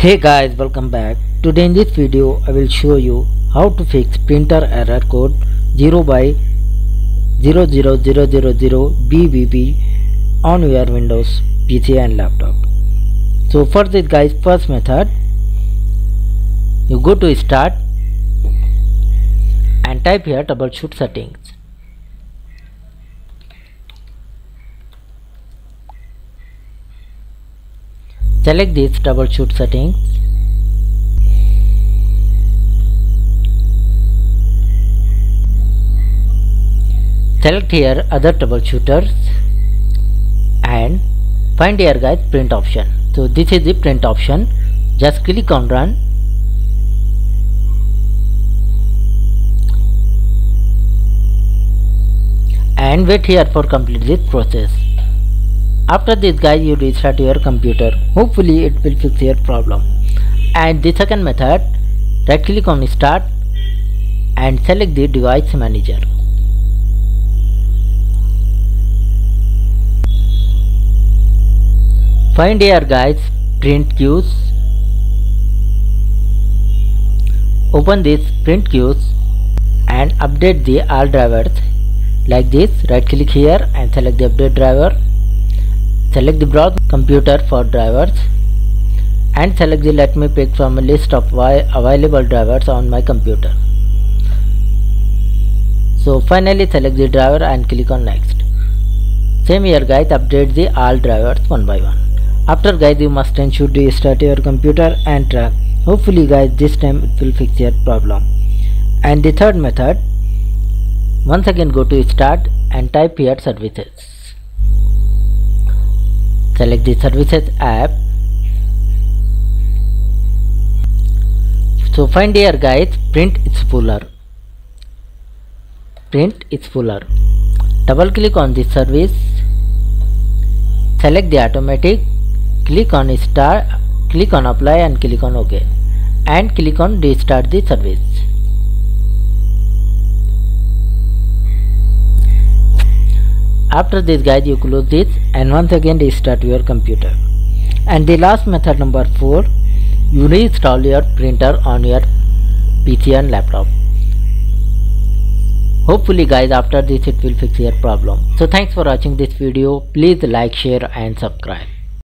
Hey guys welcome back. Today in this video I will show you how to fix printer error code 0 by 00000 BBB on your Windows PC and laptop. So for this guys first method you go to start and type here troubleshoot settings. Select this troubleshoot settings select here other troubleshooters and find here guys print option. So this is the print option. Just click on run. And wait here for complete this process after this guys you restart your computer. Hopefully it will fix your problem. And the second method right click on start and select the device manager. Find here guys print queues. Open this print queues and update the all drivers. Like this right click here and select the update driver select the browse computer for drivers and select the let me pick from a list of available drivers on my computer. So finally select the driver and click on next. Same here guys update the all drivers one by one. After guys you must ensure to restart your computer and track. Hopefully guys this time it will fix your problem. And the third method once again go to start and type here services select the services app. So find here guys print spooler print spooler double click on this service. Select the automatic. Click on start. Click on apply and click on ok and click on restart the service after this guys you close this and once again restart your computer. And the last method number 4 you reinstall your printer on your PC and laptop. Hopefully guys after this it will fix your problem. So thanks for watching this video. Please like share and subscribe